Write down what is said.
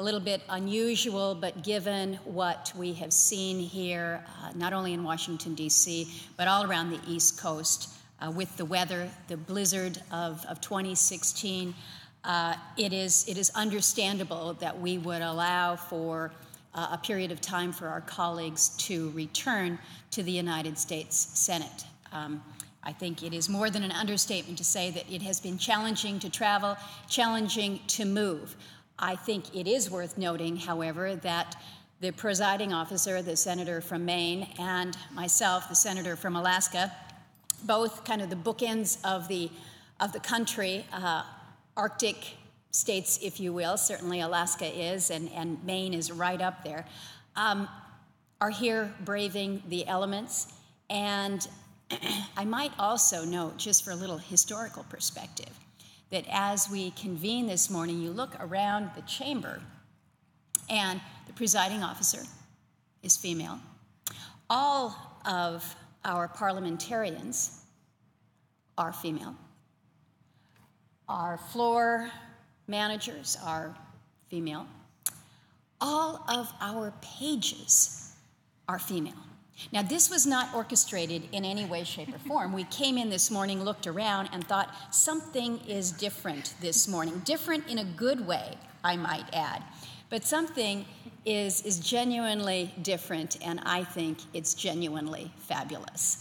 a little bit unusual, but given what we have seen here, uh, not only in Washington, D.C., but all around the East Coast uh, with the weather, the blizzard of, of 2016, uh, it, is, it is understandable that we would allow for uh, a period of time for our colleagues to return to the United States Senate. Um, I think it is more than an understatement to say that it has been challenging to travel, challenging to move. I think it is worth noting, however, that the presiding officer, the senator from Maine, and myself, the senator from Alaska, both kind of the bookends of the, of the country, uh, Arctic states, if you will, certainly Alaska is, and, and Maine is right up there, um, are here braving the elements. And I might also note, just for a little historical perspective, that as we convene this morning, you look around the chamber, and the presiding officer is female. All of our parliamentarians are female. Our floor managers are female. All of our pages are female. Now, this was not orchestrated in any way, shape, or form. We came in this morning, looked around, and thought something is different this morning. Different in a good way, I might add. But something is, is genuinely different, and I think it's genuinely fabulous.